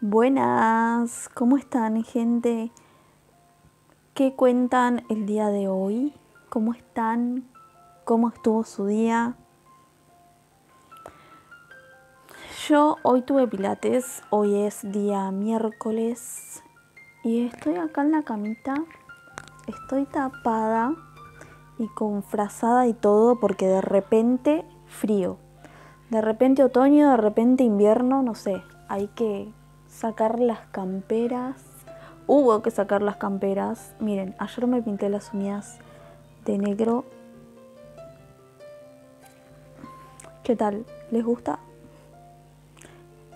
Buenas, ¿cómo están gente? ¿Qué cuentan el día de hoy? ¿Cómo están? ¿Cómo estuvo su día? Yo hoy tuve pilates, hoy es día miércoles y estoy acá en la camita, estoy tapada y con frazada y todo porque de repente frío, de repente otoño, de repente invierno, no sé, hay que sacar las camperas. Hubo que sacar las camperas. Miren, ayer me pinté las uñas de negro. ¿Qué tal? ¿Les gusta?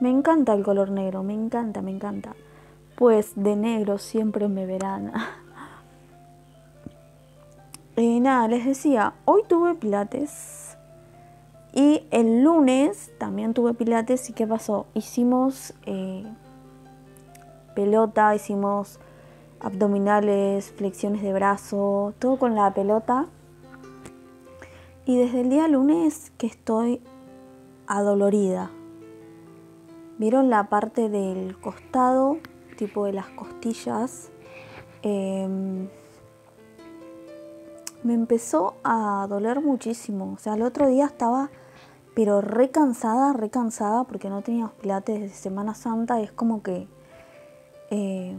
Me encanta el color negro, me encanta, me encanta. Pues de negro siempre me verán. Y nada, les decía, hoy tuve pilates. Y el lunes también tuve pilates. ¿Y qué pasó? Hicimos eh, pelota, hicimos abdominales, flexiones de brazo, todo con la pelota. Y desde el día lunes que estoy adolorida. ¿Vieron la parte del costado, tipo de las costillas? Em, me empezó a doler muchísimo. O sea, el otro día estaba, pero re cansada, re cansada, porque no teníamos pilates desde Semana Santa. Es como que eh,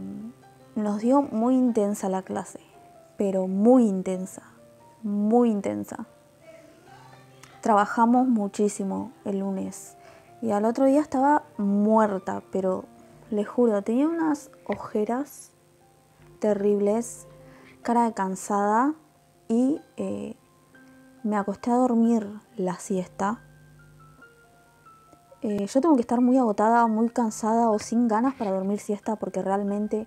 nos dio muy intensa la clase, pero muy intensa, muy intensa. Trabajamos muchísimo el lunes y al otro día estaba muerta, pero le juro, tenía unas ojeras terribles, cara de cansada y eh, me acosté a dormir la siesta eh, yo tengo que estar muy agotada, muy cansada o sin ganas para dormir siesta porque realmente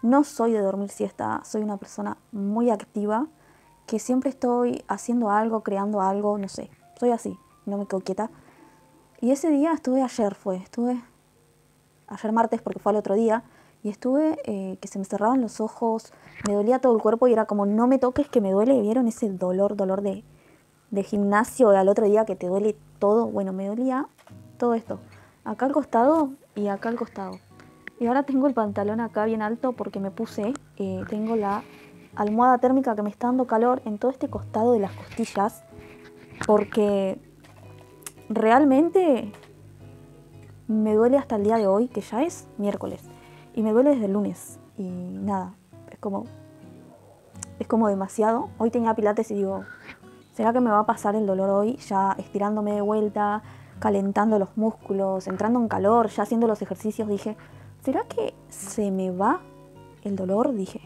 no soy de dormir siesta, soy una persona muy activa que siempre estoy haciendo algo, creando algo, no sé, soy así, no me quedo quieta. Y ese día estuve ayer, fue, estuve ayer martes porque fue el otro día, y estuve eh, que se me cerraban los ojos, me dolía todo el cuerpo y era como no me toques que me duele, ¿vieron ese dolor, dolor de, de gimnasio al otro día que te duele todo? Bueno, me dolía todo esto. Acá al costado y acá al costado. Y ahora tengo el pantalón acá bien alto porque me puse, eh, tengo la almohada térmica que me está dando calor en todo este costado de las costillas. Porque realmente me duele hasta el día de hoy, que ya es miércoles. Y me duele desde el lunes. Y nada, es como, es como demasiado. Hoy tenía pilates y digo, ¿será que me va a pasar el dolor hoy? Ya estirándome de vuelta, calentando los músculos, entrando en calor, ya haciendo los ejercicios, dije, ¿será que se me va el dolor? Dije.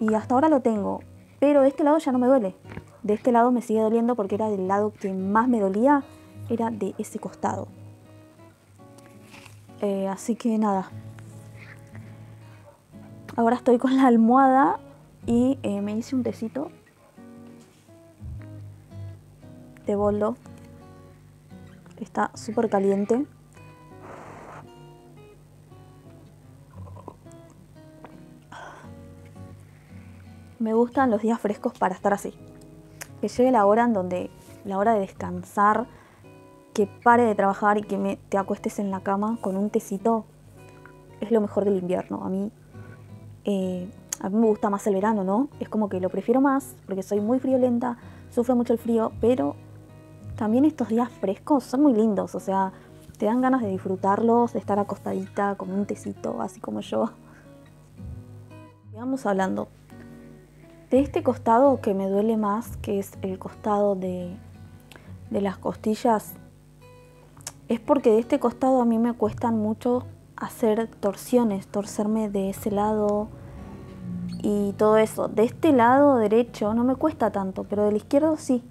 Y hasta ahora lo tengo, pero de este lado ya no me duele. De este lado me sigue doliendo porque era del lado que más me dolía, era de ese costado. Eh, así que nada. Ahora estoy con la almohada y eh, me hice un tecito de boldo Está súper caliente. Me gustan los días frescos para estar así. Que llegue la hora en donde, la hora de descansar, que pare de trabajar y que me, te acuestes en la cama con un tecito, es lo mejor del invierno. A mí, eh, a mí me gusta más el verano, ¿no? Es como que lo prefiero más porque soy muy friolenta, sufro mucho el frío, pero también estos días frescos son muy lindos, o sea, te dan ganas de disfrutarlos, de estar acostadita con un tecito, así como yo. Sigamos hablando. De este costado que me duele más, que es el costado de, de las costillas, es porque de este costado a mí me cuestan mucho hacer torsiones, torcerme de ese lado y todo eso. De este lado derecho no me cuesta tanto, pero del izquierdo sí.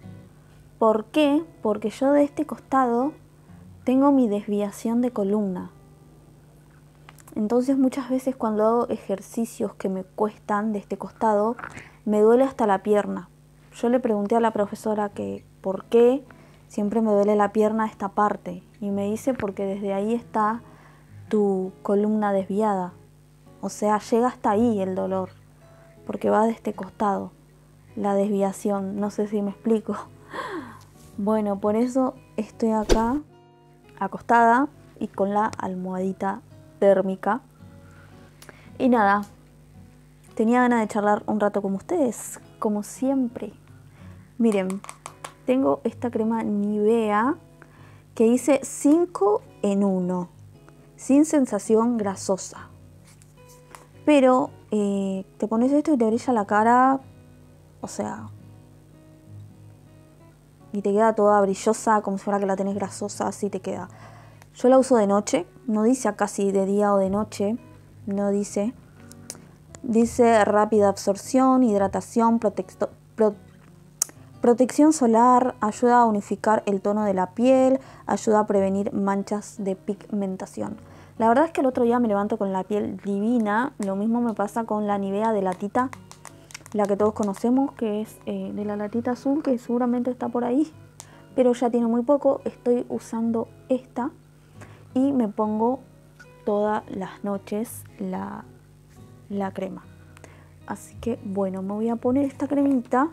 ¿Por qué? Porque yo de este costado tengo mi desviación de columna. Entonces muchas veces cuando hago ejercicios que me cuestan de este costado, me duele hasta la pierna. Yo le pregunté a la profesora que por qué, siempre me duele la pierna esta parte. Y me dice porque desde ahí está tu columna desviada. O sea, llega hasta ahí el dolor, porque va de este costado, la desviación. No sé si me explico. Bueno, por eso estoy acá acostada y con la almohadita térmica. Y nada, tenía ganas de charlar un rato con ustedes, como siempre. Miren, tengo esta crema Nivea que dice 5 en 1, sin sensación grasosa. Pero eh, te pones esto y te brilla la cara, o sea, y te queda toda brillosa, como si fuera que la tenés grasosa, así te queda. Yo la uso de noche, no dice acá si de día o de noche, no dice. Dice rápida absorción, hidratación, protección solar, ayuda a unificar el tono de la piel, ayuda a prevenir manchas de pigmentación. La verdad es que el otro día me levanto con la piel divina, lo mismo me pasa con la Nivea de latita la que todos conocemos, que es eh, de la latita azul, que seguramente está por ahí, pero ya tiene muy poco. Estoy usando esta y me pongo todas las noches la, la crema. Así que bueno, me voy a poner esta cremita.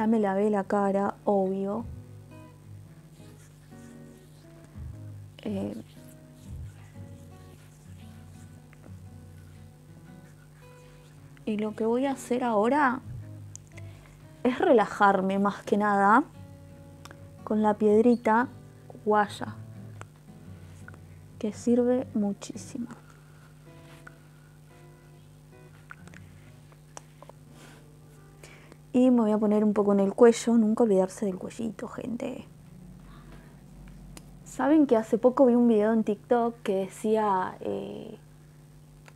Ya me lavé la cara, obvio. Eh, Y lo que voy a hacer ahora es relajarme más que nada con la piedrita guaya, que sirve muchísimo. Y me voy a poner un poco en el cuello, nunca olvidarse del cuellito, gente. Saben que hace poco vi un video en TikTok que decía eh,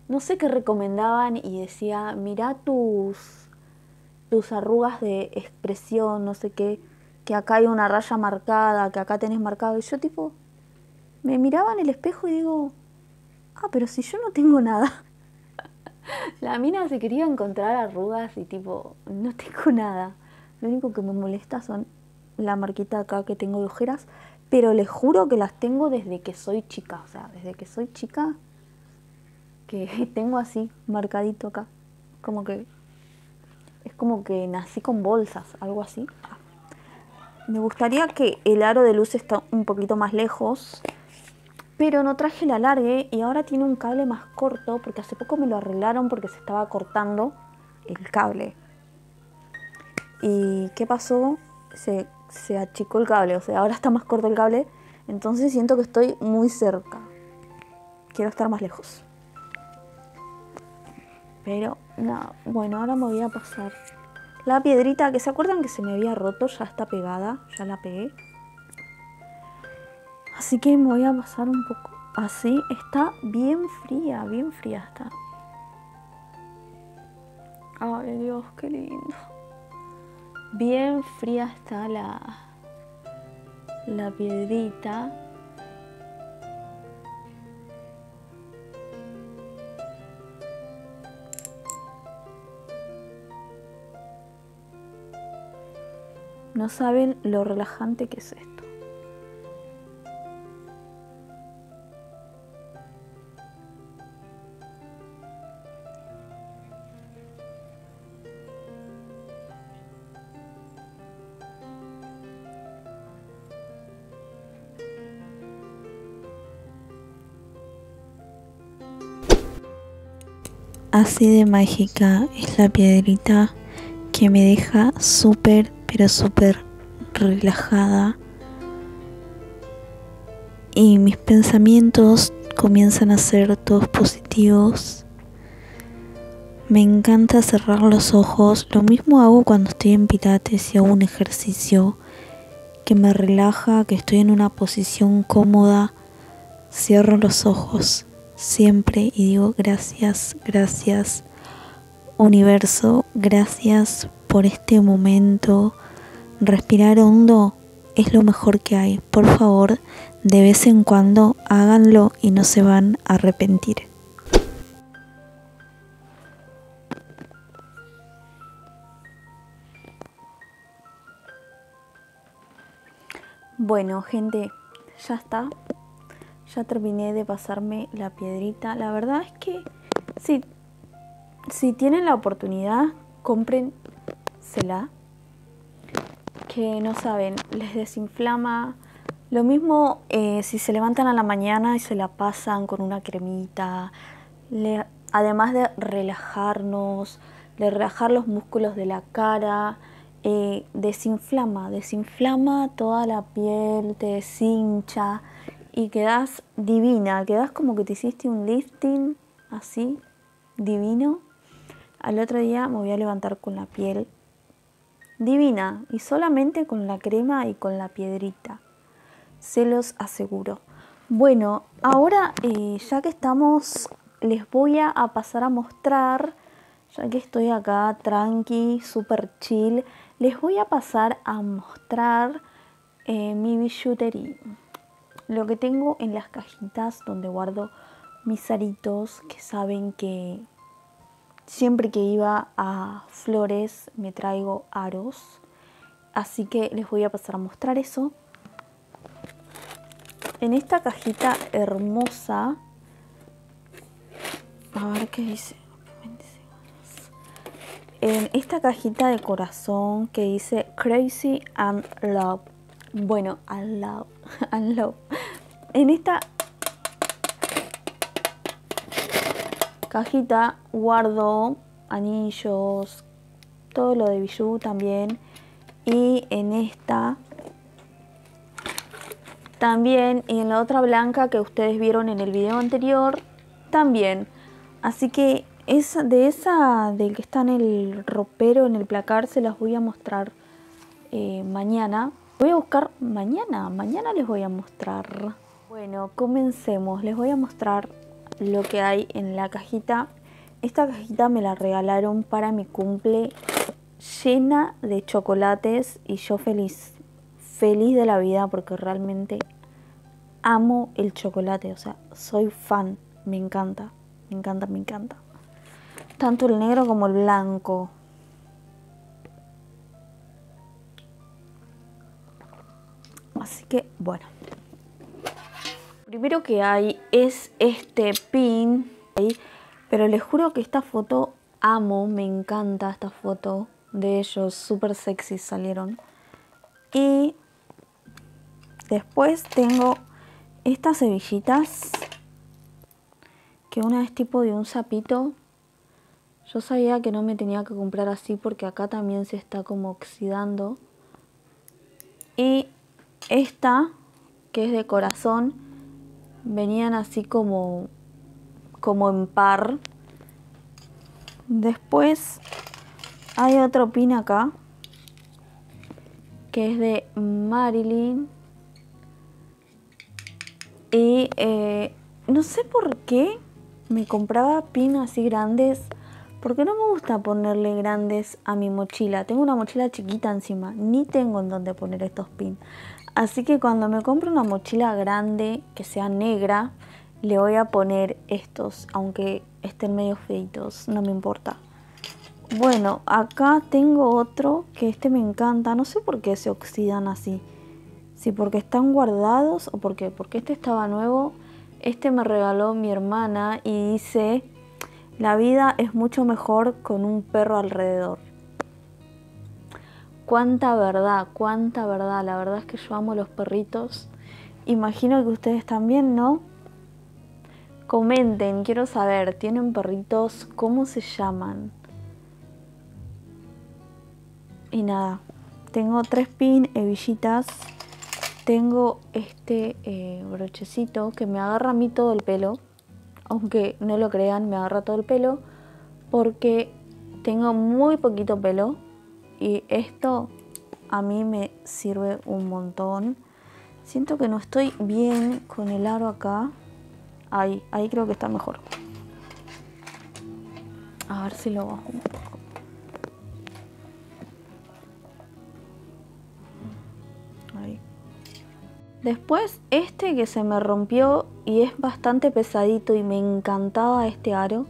no sé qué recomendaban y decía, mira tus, tus arrugas de expresión, no sé qué, que acá hay una raya marcada, que acá tenés marcado. Y yo tipo, me miraba en el espejo y digo, ah, pero si yo no tengo nada. La mina se quería encontrar arrugas y tipo, no tengo nada. Lo único que me molesta son la marquita acá que tengo de ojeras, pero les juro que las tengo desde que soy chica. O sea, desde que soy chica que tengo así marcadito acá. Como que es como que nací con bolsas, algo así. Me gustaría que el aro de luz esté un poquito más lejos, pero no traje el alargue y ahora tiene un cable más corto porque hace poco me lo arreglaron porque se estaba cortando el cable. ¿Y qué pasó? Se, se achicó el cable, o sea, ahora está más corto el cable, entonces siento que estoy muy cerca. Quiero estar más lejos. Pero no, bueno, ahora me voy a pasar la piedrita que se acuerdan que se me había roto, ya está pegada, ya la pegué. Así que me voy a pasar un poco así. Está bien fría, bien fría está. Ay Dios, qué lindo. Bien fría está la, la piedrita. No saben lo relajante que es esto. Así de mágica es la piedrita que me deja súper pero súper relajada. Y mis pensamientos comienzan a ser todos positivos. Me encanta cerrar los ojos, lo mismo hago cuando estoy en pilates y hago un ejercicio que me relaja, que estoy en una posición cómoda, cierro los ojos siempre y digo gracias, gracias universo, gracias por este momento. Respirar hondo es lo mejor que hay. Por favor, de vez en cuando háganlo y no se van a arrepentir. Bueno, gente, ya está. Ya terminé de pasarme la piedrita. La verdad es que si, si tienen la oportunidad, cómprensela. Que no saben, les desinflama. Lo mismo eh, si se levantan a la mañana y se la pasan con una cremita. además de relajarnos, de relajar los músculos de la cara eh, desinflama, desinflama toda la piel, te deshincha y quedas divina, quedas como que te hiciste un lifting así, divino. Al otro día me voy a levantar con la piel divina y solamente con la crema y con la piedrita. Se los aseguro. Bueno, ahora eh, ya que estamos, les voy a pasar a mostrar, ya que estoy acá tranqui, super chill, les voy a pasar a mostrar eh, mi billutería. Lo que tengo en las cajitas donde guardo mis aritos que saben que siempre que iba a Flores me traigo aros. Así que les voy a pasar a mostrar eso. En esta cajita hermosa, a ver qué dice en esta cajita de corazón que dice Crazy and Love. Bueno, and love, and love. En esta cajita guardo anillos, todo lo de bijou también. Y en esta también, y en la otra blanca que ustedes vieron en el video anterior, también. Así que esa, de esa, del que está en el ropero, en el placar, se las voy a mostrar eh, mañana. Voy a buscar mañana, mañana les voy a mostrar. Bueno, comencemos. Les voy a mostrar lo que hay en la cajita. Esta cajita me la regalaron para mi cumple llena de chocolates y yo feliz, feliz de la vida porque realmente amo el chocolate, o sea, soy fan, me encanta, me encanta, me encanta tanto el negro como el blanco. Así que, bueno. Primero que hay es este pin. Pero les juro que esta foto amo, me encanta esta foto de ellos. Súper sexy salieron. Y después tengo estas cebillitas. Que una es tipo de un sapito yo sabía que no me tenía que comprar así porque acá también se está como oxidando. Y esta, que es de corazón, venían así como, como en par. Después hay otro pin acá, que es de Marilyn. Y eh, no sé por qué me compraba pin así grandes porque no me gusta ponerle grandes a mi mochila. Tengo una mochila chiquita encima, ni tengo en dónde poner estos pins. Así que cuando me compro una mochila grande, que sea negra, le voy a poner estos, aunque estén medio feitos, no me importa. Bueno, acá tengo otro que este me encanta, no sé por qué se oxidan así. Si porque están guardados o por qué, porque este estaba nuevo. Este me regaló mi hermana y dice la vida es mucho mejor con un perro alrededor. Cuánta verdad, cuánta verdad. La verdad es que yo amo los perritos. Imagino que ustedes también, ¿no? Comenten, quiero saber, ¿tienen perritos? ¿Cómo se llaman? Y nada, tengo tres pin, hebillitas. Tengo este eh, brochecito que me agarra a mí todo el pelo aunque no lo crean, me agarra todo el pelo porque tengo muy poquito pelo y esto a mí me sirve un montón. Siento que no estoy bien con el aro acá. Ahí, ahí creo que está mejor. A ver si lo bajo un poco. Ahí. Después este que se me rompió y es bastante pesadito y me encantaba este aro.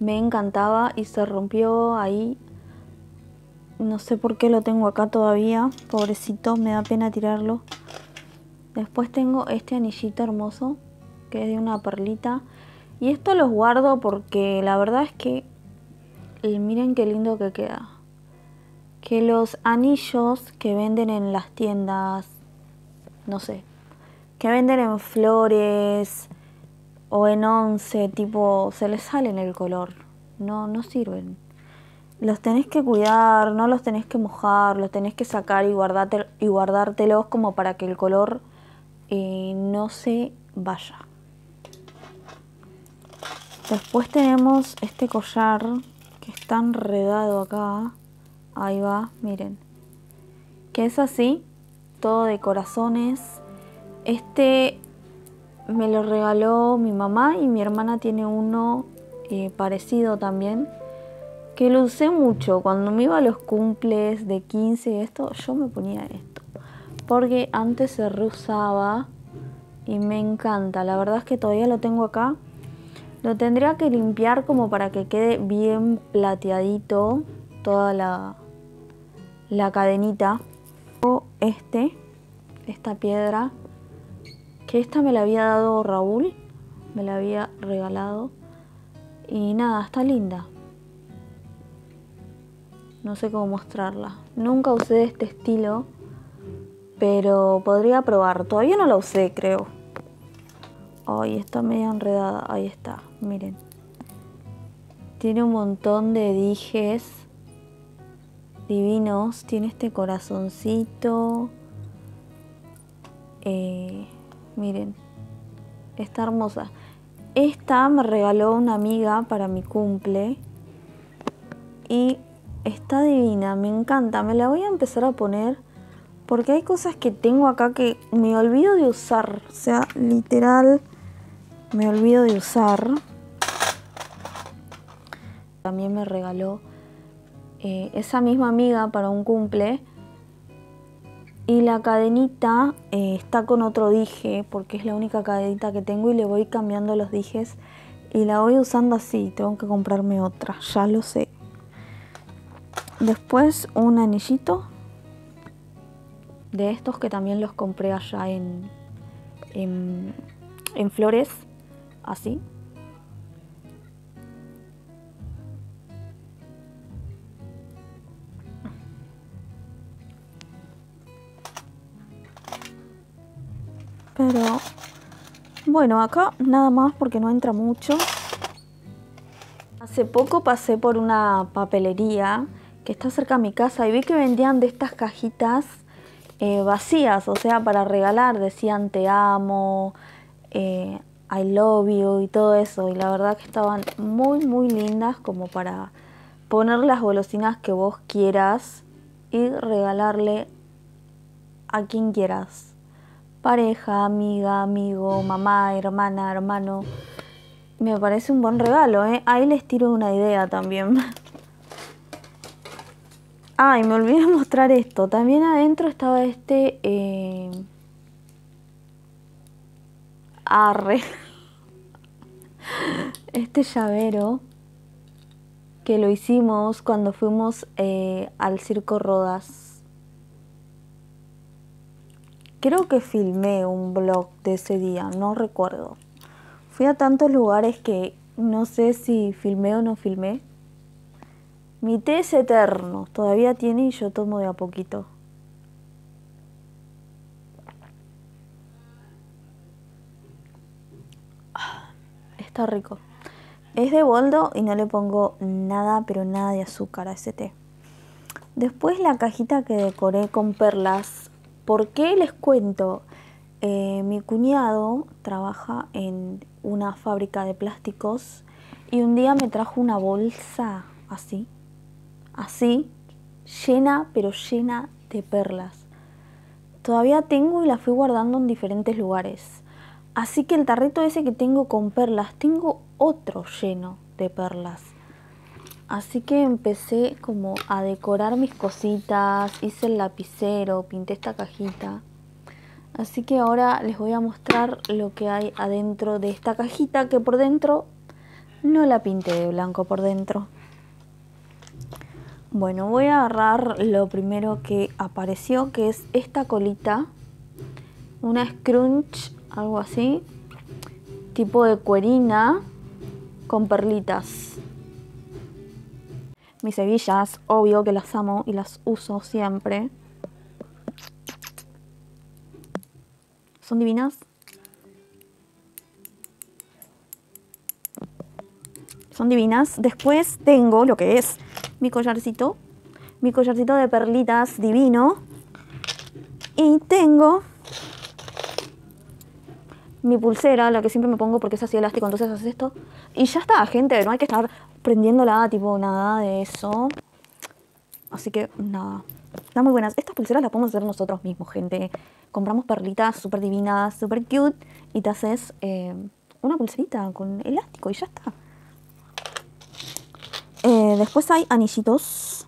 Me encantaba y se rompió ahí. No sé por qué lo tengo acá todavía. Pobrecito, me da pena tirarlo. Después tengo este anillito hermoso, que es de una perlita. Y esto los guardo porque la verdad es que miren qué lindo que queda. Que los anillos que venden en las tiendas, no sé, que venden en flores o en once, tipo, se les sale en el color. No, no sirven. Los tenés que cuidar, no los tenés que mojar, los tenés que sacar y, y guardártelos como para que el color eh, no se vaya. Después tenemos este collar que está enredado acá. Ahí va, miren. Que es así, todo de corazones. Este me lo regaló mi mamá y mi hermana tiene uno eh, parecido también. Que lo usé mucho. Cuando me iba a los cumples de 15 esto, yo me ponía esto. Porque antes se reusaba y me encanta. La verdad es que todavía lo tengo acá lo tendría que limpiar como para que quede bien plateadito toda la, la cadenita. O este, esta piedra, que esta me la había dado Raúl, me la había regalado. Y nada, está linda. No sé cómo mostrarla. Nunca usé este estilo, pero podría probar. Todavía no la usé, creo. Ay, está medio enredada. Ahí está miren. Tiene un montón de dijes divinos. Tiene este corazoncito. Eh, miren, está hermosa. Esta me regaló una amiga para mi cumple. Y está divina, me encanta. Me la voy a empezar a poner porque hay cosas que tengo acá que me olvido de usar. O sea, literal, me olvido de usar también me regaló eh, esa misma amiga para un cumple. Y la cadenita eh, está con otro dije, porque es la única cadenita que tengo y le voy cambiando los dijes. Y la voy usando así, tengo que comprarme otra, ya lo sé. Después un anillito de estos que también los compré allá en, en, en Flores, así, Pero bueno, acá nada más porque no entra mucho. Hace poco pasé por una papelería que está cerca de mi casa y vi que vendían de estas cajitas eh, vacías, o sea, para regalar. Decían te amo, eh, I love you y todo eso. Y la verdad que estaban muy, muy lindas como para poner las golosinas que vos quieras y regalarle a quien quieras pareja, amiga, amigo, mamá, hermana, hermano. Me parece un buen regalo, ¿eh? Ahí les tiro una idea también. Ay, me olvidé mostrar esto. También adentro estaba este... Eh... Arre. Este llavero que lo hicimos cuando fuimos eh, al Circo Rodas Creo que filmé un blog de ese día, no recuerdo. Fui a tantos lugares que no sé si filmé o no filmé. Mi té es eterno, todavía tiene y yo tomo de a poquito. Ah, está rico. Es de boldo y no le pongo nada, pero nada de azúcar a ese té. Después la cajita que decoré con perlas ¿Por qué les cuento? Eh, mi cuñado trabaja en una fábrica de plásticos y un día me trajo una bolsa así, así, llena, pero llena de perlas. Todavía tengo y la fui guardando en diferentes lugares. Así que el tarrito ese que tengo con perlas, tengo otro lleno de perlas. Así que empecé como a decorar mis cositas, hice el lapicero, pinté esta cajita. Así que ahora les voy a mostrar lo que hay adentro de esta cajita que por dentro no la pinté de blanco por dentro. Bueno, voy a agarrar lo primero que apareció que es esta colita una scrunch, algo así, tipo de cuerina con perlitas. Mis hebillas, obvio que las amo y las uso siempre. Son divinas. Son divinas. Después tengo lo que es mi collarcito. Mi collarcito de perlitas divino. Y tengo mi pulsera, la que siempre me pongo porque es así elástico, entonces haces esto. Y ya está, gente, no hay que estar prendiéndola, tipo, nada de eso. Así que, nada. Están muy buenas. Estas pulseras las podemos hacer nosotros mismos, gente. Compramos perlitas súper divinas, súper cute. Y te haces eh, una pulserita con elástico y ya está. Eh, después hay anillitos.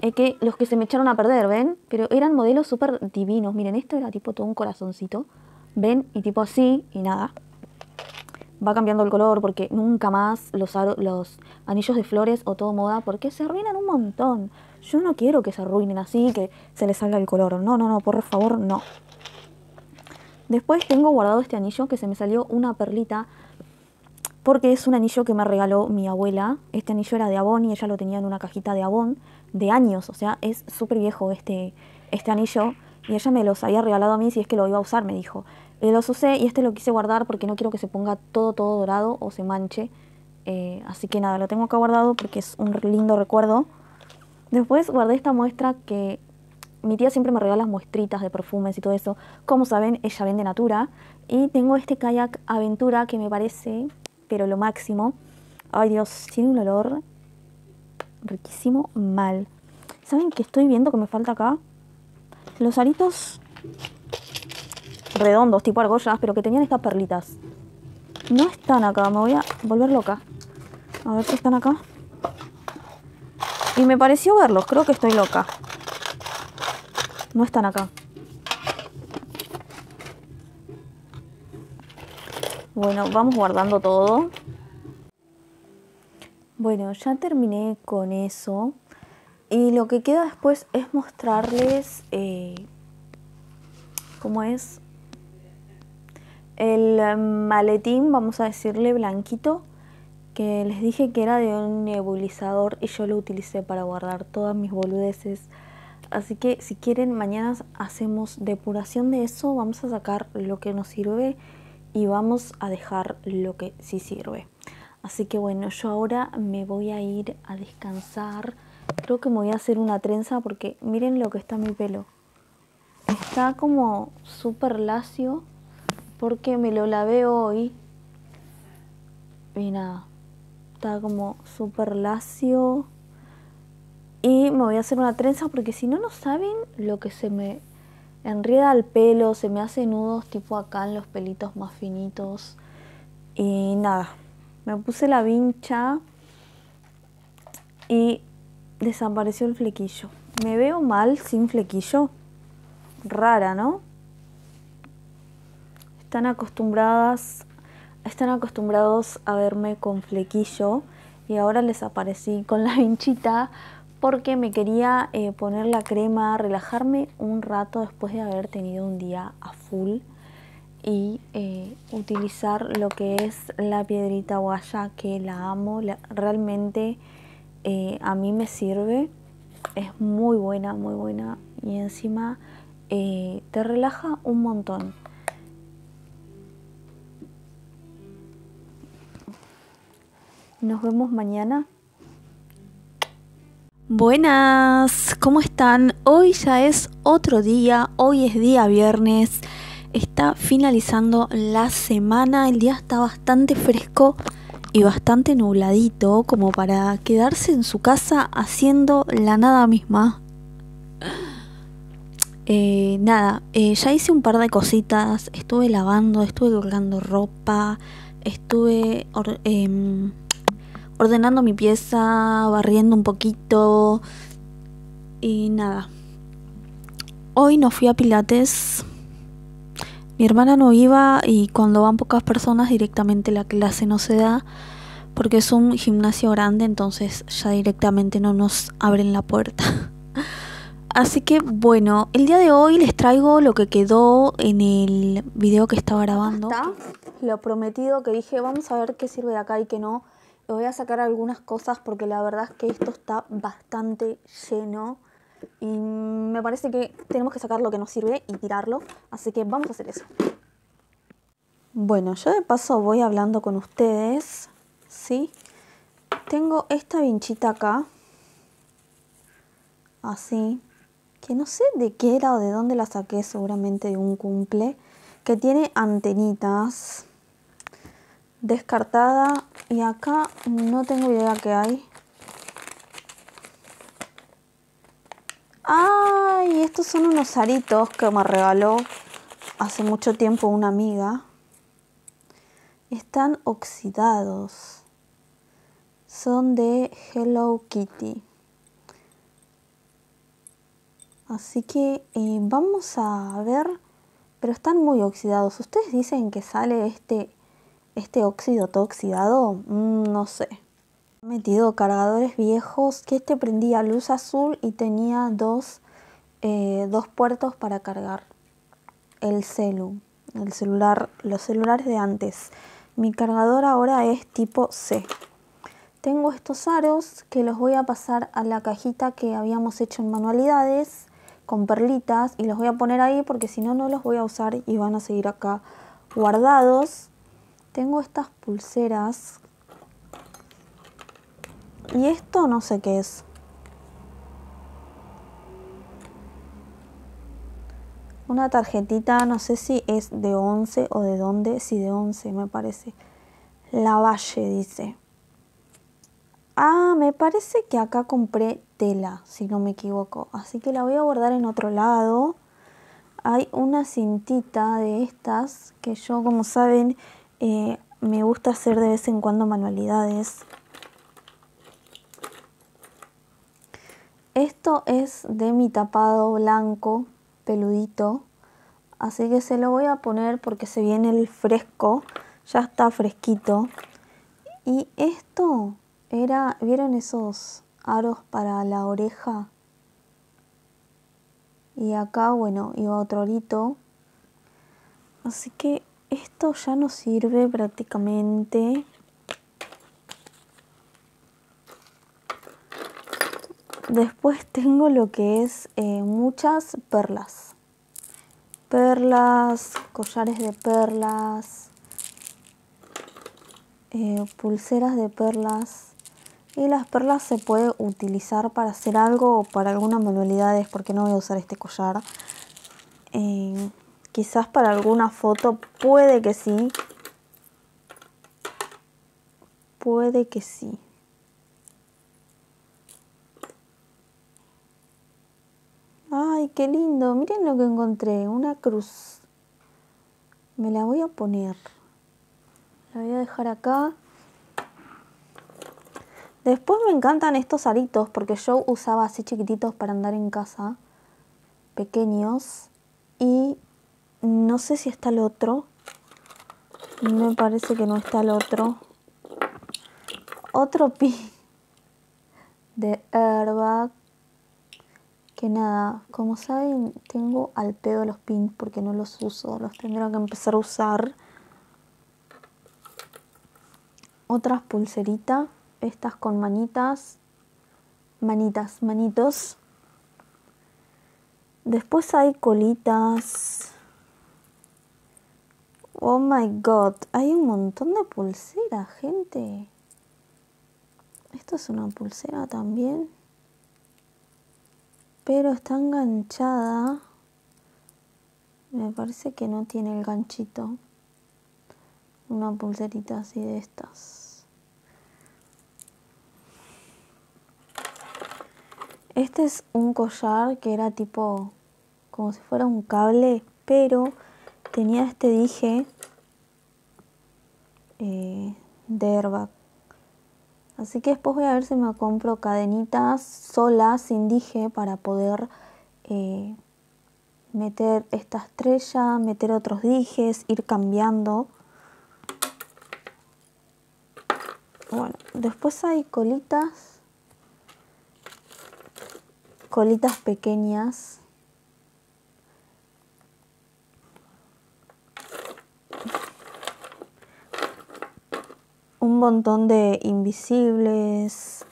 Eh, que los que se me echaron a perder, ¿ven? Pero eran modelos súper divinos. Miren, esto era tipo todo un corazoncito. ¿Ven? Y tipo así y nada. Va cambiando el color porque nunca más los, los anillos de flores o todo moda porque se arruinan un montón. Yo no quiero que se arruinen así, que se les salga el color. No, no, no, por favor, no. Después tengo guardado este anillo que se me salió una perlita porque es un anillo que me regaló mi abuela. Este anillo era de Avon y ella lo tenía en una cajita de Avon de años, o sea, es súper viejo este, este anillo y ella me los había regalado a mí si es que lo iba a usar, me dijo. Y los usé y este lo quise guardar porque no quiero que se ponga todo, todo dorado o se manche. Eh, así que nada, lo tengo acá guardado porque es un lindo recuerdo. Después guardé esta muestra que mi tía siempre me regala muestritas de perfumes y todo eso. Como saben, ella vende Natura. Y tengo este kayak Aventura que me parece, pero lo máximo. Ay Dios, tiene un olor riquísimo mal. ¿Saben qué estoy viendo que me falta acá? Los aritos redondos, tipo argollas, pero que tenían estas perlitas. No están acá, me voy a volver loca. A ver si están acá. Y me pareció verlos, creo que estoy loca. No están acá. Bueno, vamos guardando todo. Bueno, ya terminé con eso. Y lo que queda después es mostrarles eh, cómo es el maletín, vamos a decirle blanquito, que les dije que era de un nebulizador y yo lo utilicé para guardar todas mis boludeces. Así que si quieren, mañana hacemos depuración de eso, vamos a sacar lo que nos sirve y vamos a dejar lo que sí sirve. Así que bueno, yo ahora me voy a ir a descansar. Creo que me voy a hacer una trenza porque miren lo que está mi pelo. Está como súper lacio porque me lo lavé hoy. Y nada, está como súper lacio. Y me voy a hacer una trenza porque si no, no saben lo que se me enreda el pelo, se me hace nudos tipo acá en los pelitos más finitos. Y nada, me puse la vincha y desapareció el flequillo. Me veo mal sin flequillo. Rara, ¿no? Están acostumbradas, están acostumbrados a verme con flequillo y ahora les aparecí con la vinchita porque me quería eh, poner la crema, relajarme un rato después de haber tenido un día a full y eh, utilizar lo que es la piedrita guaya que la amo, realmente eh, a mí me sirve, es muy buena, muy buena y encima te relaja un montón. Nos vemos mañana. Buenas, ¿cómo están? Hoy ya es otro día, hoy es día viernes está finalizando la semana, el día está bastante fresco y bastante nubladito como para quedarse en su casa haciendo la nada misma. Eh, nada, eh, ya hice un par de cositas, estuve lavando, estuve colgando ropa, estuve em, ordenando mi pieza, barriendo un poquito y nada. Hoy no fui a Pilates mi hermana no iba y cuando van pocas personas directamente la clase no se da porque es un gimnasio grande, entonces ya directamente no nos abren la puerta. Así que bueno, el día de hoy les traigo lo que quedó en el video que estaba grabando. Está lo prometido que dije, vamos a ver qué sirve de acá y qué no. Voy a sacar algunas cosas porque la verdad es que esto está bastante lleno. Y me parece que tenemos que sacar lo que nos sirve y tirarlo. Así que vamos a hacer eso. Bueno, yo de paso voy hablando con ustedes. ¿Sí? Tengo esta vinchita acá. Así. Que no sé de qué era o de dónde la saqué. Seguramente de un cumple. Que tiene antenitas. Descartada. Y acá no tengo idea qué hay. Ay, estos son unos aritos que me regaló hace mucho tiempo una amiga. Están oxidados. Son de Hello Kitty. Así que eh, vamos a ver, pero están muy oxidados. ¿Ustedes dicen que sale este, este óxido todo oxidado? Mm, no sé metido cargadores viejos que este prendía luz azul y tenía dos, eh, dos puertos para cargar el celu, el celular, los celulares de antes. Mi cargador ahora es tipo C. Tengo estos aros que los voy a pasar a la cajita que habíamos hecho en manualidades con perlitas y los voy a poner ahí porque si no no los voy a usar y van a seguir acá guardados. Tengo estas pulseras y esto no sé qué es. Una tarjetita, no sé si es de 11 o de dónde. Sí, de 11 me parece. La Valle dice. Ah, me parece que acá compré tela, si no me equivoco. Así que la voy a guardar en otro lado. Hay una cintita de estas que yo, como saben, eh, me gusta hacer de vez en cuando manualidades. Esto es de mi tapado blanco, peludito. Así que se lo voy a poner porque se viene el fresco. Ya está fresquito. Y esto era, ¿vieron esos aros para la oreja? Y acá, bueno, iba otro arito. Así que esto ya no sirve prácticamente. Después tengo lo que es eh, muchas perlas. Perlas, collares de perlas, eh, pulseras de perlas. Y las perlas se puede utilizar para hacer algo o para algunas manualidades, porque no voy a usar este collar. Eh, quizás para alguna foto, puede que sí. Puede que sí. Ay, qué lindo. Miren lo que encontré. Una cruz. Me la voy a poner. La voy a dejar acá. Después me encantan estos aritos porque yo usaba así chiquititos para andar en casa. Pequeños. Y no sé si está el otro. Me parece que no está el otro. Otro pin de airbag que nada, como saben, tengo al pedo los pins porque no los uso, los tendré que empezar a usar. Otras pulseritas, estas con manitas, manitas, manitos. Después hay colitas. Oh my god, hay un montón de pulseras, gente. Esto es una pulsera también pero está enganchada. Me parece que no tiene el ganchito. Una pulserita así de estas. Este es un collar que era tipo como si fuera un cable, pero tenía este dije eh, de airbag Así que después voy a ver si me compro cadenitas solas, sin dije, para poder eh, meter esta estrella, meter otros dijes, ir cambiando. Bueno, después hay colitas. colitas pequeñas. Un montón de invisibles.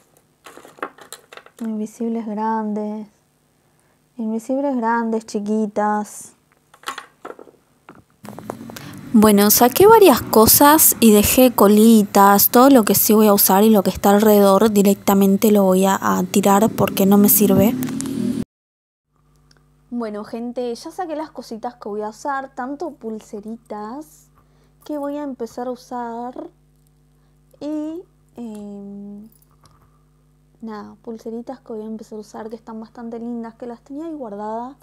Invisibles grandes. Invisibles grandes, chiquitas. Bueno, saqué varias cosas y dejé colitas, todo lo que sí voy a usar y lo que está alrededor directamente lo voy a, tirar porque no me sirve. Bueno, gente, ya saqué las cositas que voy a usar, tanto pulseritas que voy a empezar a usar y em, nada, pulseritas que voy a empezar a usar que están bastante lindas, que las tenía ahí guardadas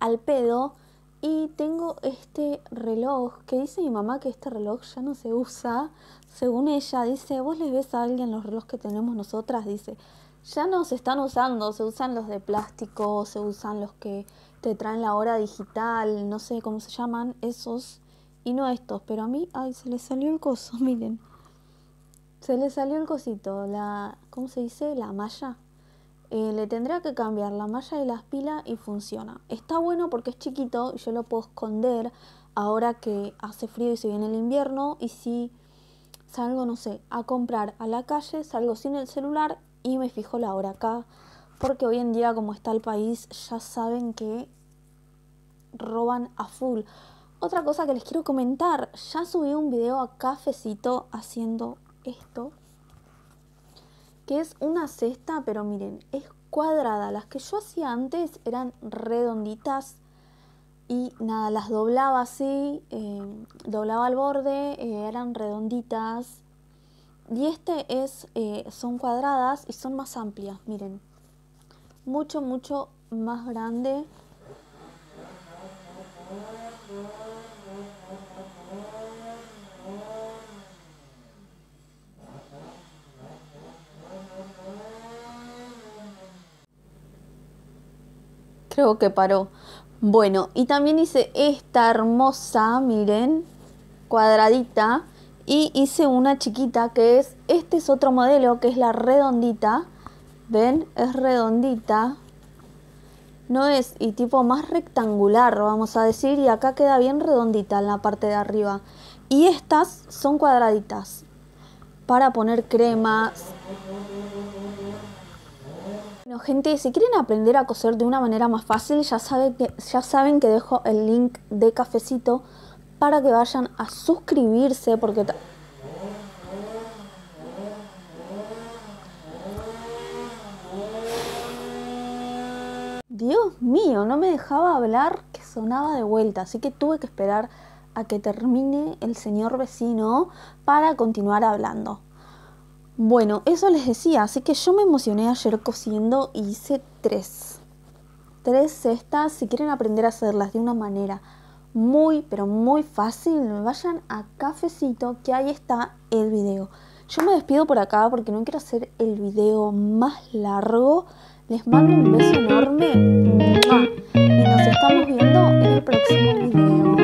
al pedo y tengo este reloj que dice mi mamá que este reloj ya no se usa. Según ella, dice, vos le ves a alguien los relojes que tenemos nosotras, dice, ya no se están usando, se usan los de plástico, se usan los que te traen la hora digital, no sé cómo se llaman, esos, y no estos, pero a mí, ay, se le salió el coso, miren. Se le salió el cosito, la, ¿cómo se dice? La malla. Eh, le tendría que cambiar la malla y las pilas y funciona. Está bueno porque es chiquito y yo lo puedo esconder ahora que hace frío y se viene el invierno y si salgo, no sé, a comprar a la calle, salgo sin el celular y me fijo la hora acá. Porque hoy en día como está el país ya saben que roban a full. Otra cosa que les quiero comentar, ya subí un video a cafecito haciendo esto que es una cesta, pero miren, es cuadrada. Las que yo hacía antes eran redonditas y nada, las doblaba así, eh, doblaba al borde, eh, eran redonditas. Y este es, eh, son cuadradas y son más amplias, miren. Mucho, mucho más grande. Creo que paró. Bueno, y también hice esta hermosa, miren, cuadradita. Y hice una chiquita que es, este es otro modelo que es la redondita. ¿Ven? Es redondita. No es, y tipo más rectangular, vamos a decir. Y acá queda bien redondita en la parte de arriba. Y estas son cuadraditas. Para poner cremas, bueno, gente, si quieren aprender a coser de una manera más fácil, ya, que, ya saben que dejo el link de cafecito para que vayan a suscribirse porque... Dios mío, no me dejaba hablar que sonaba de vuelta, así que tuve que esperar a que termine el señor vecino para continuar hablando. Bueno, eso les decía, así que yo me emocioné ayer cosiendo y hice tres. Tres cestas, si quieren aprender a hacerlas de una manera muy, pero muy fácil, vayan a Cafecito, que ahí está el video. Yo me despido por acá porque no quiero hacer el video más largo. Les mando un beso enorme y nos estamos viendo en el próximo video.